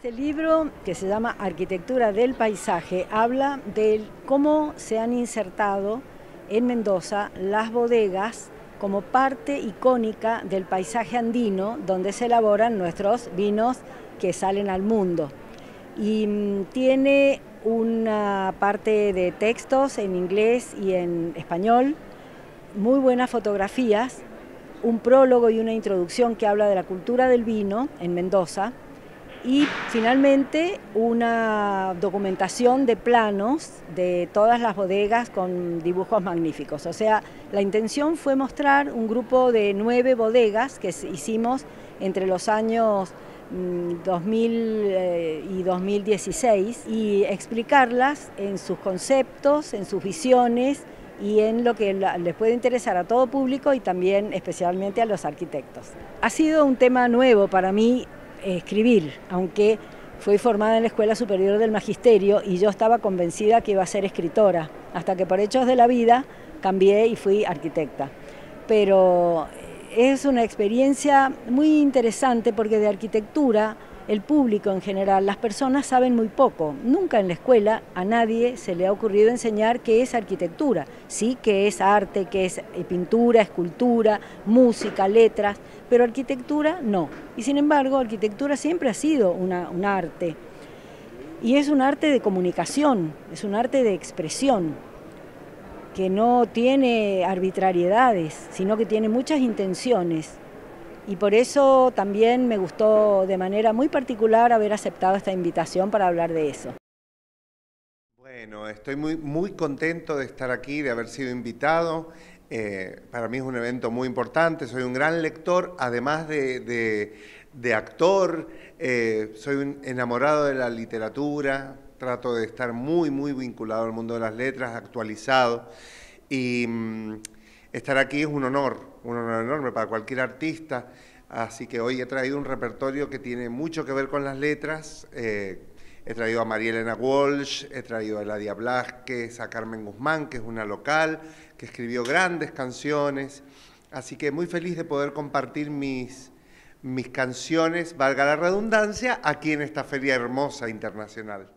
Este libro, que se llama Arquitectura del Paisaje, habla de cómo se han insertado en Mendoza las bodegas como parte icónica del paisaje andino donde se elaboran nuestros vinos que salen al mundo. Y mm, tiene una parte de textos en inglés y en español, muy buenas fotografías, un prólogo y una introducción que habla de la cultura del vino en Mendoza y finalmente una documentación de planos de todas las bodegas con dibujos magníficos. O sea, la intención fue mostrar un grupo de nueve bodegas que hicimos entre los años 2000 mm, eh, y 2016 y explicarlas en sus conceptos, en sus visiones y en lo que les puede interesar a todo público y también especialmente a los arquitectos. Ha sido un tema nuevo para mí escribir, aunque fui formada en la Escuela Superior del Magisterio y yo estaba convencida que iba a ser escritora, hasta que por hechos de la vida cambié y fui arquitecta. Pero es una experiencia muy interesante porque de arquitectura el público en general, las personas saben muy poco. Nunca en la escuela a nadie se le ha ocurrido enseñar qué es arquitectura. Sí que es arte, que es eh, pintura, escultura, música, letras, pero arquitectura no. Y sin embargo, arquitectura siempre ha sido una, un arte. Y es un arte de comunicación, es un arte de expresión, que no tiene arbitrariedades, sino que tiene muchas intenciones y por eso también me gustó de manera muy particular haber aceptado esta invitación para hablar de eso. Bueno, estoy muy, muy contento de estar aquí, de haber sido invitado. Eh, para mí es un evento muy importante, soy un gran lector, además de, actor, eh, soy un enamorado de la literatura, trato de estar muy, muy vinculado al mundo de las letras, actualizado. Y mm, estar aquí es un honor, un honor enorme para cualquier artista. Así que hoy he traído un repertorio que tiene mucho que ver con las letras. Eh, he traído a María Elena Walsh, he traído a Eladia Blasquez, a Carmen Guzmán, que es una local, que escribió grandes canciones. Así que muy feliz de poder compartir mis, mis canciones, valga la redundancia, aquí en esta feria hermosa internacional.